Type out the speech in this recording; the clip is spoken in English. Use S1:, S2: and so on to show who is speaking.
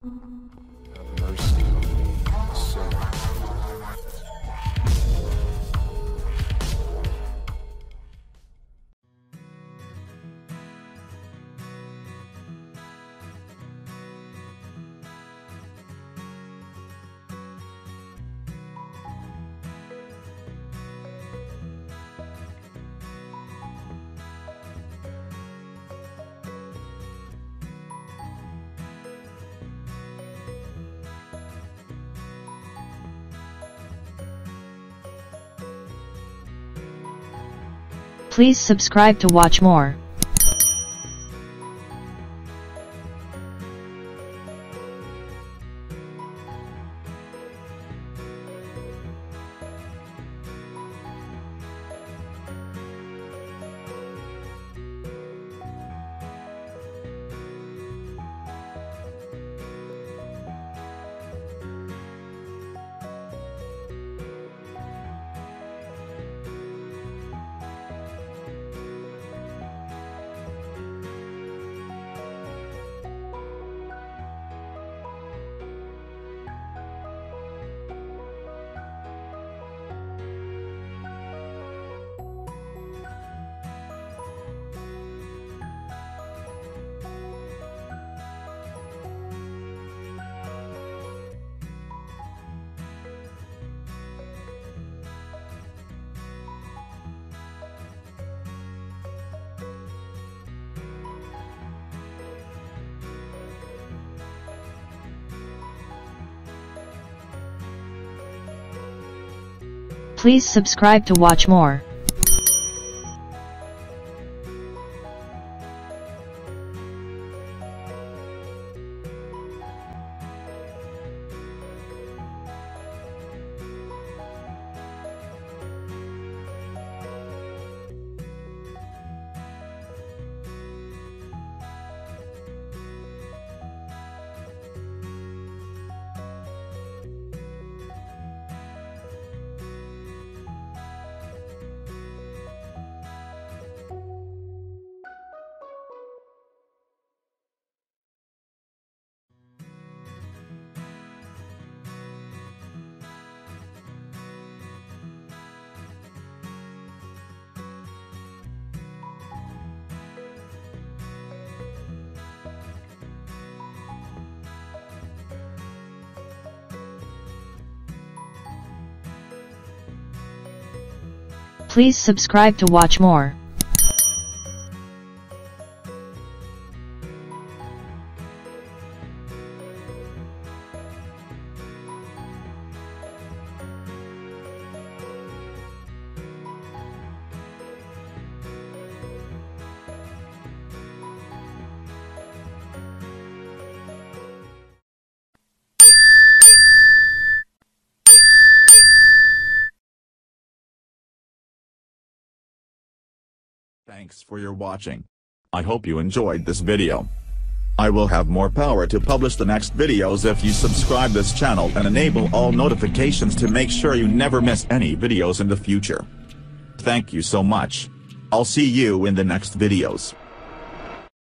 S1: Have
S2: Please subscribe to watch more. Please subscribe to watch more. Please subscribe to watch more.
S3: Thanks for your watching. I hope you enjoyed this video. I will have more power to publish the next videos if you subscribe this channel and enable all notifications to make sure you never miss any videos in the future. Thank you so much. I'll see you in the next videos.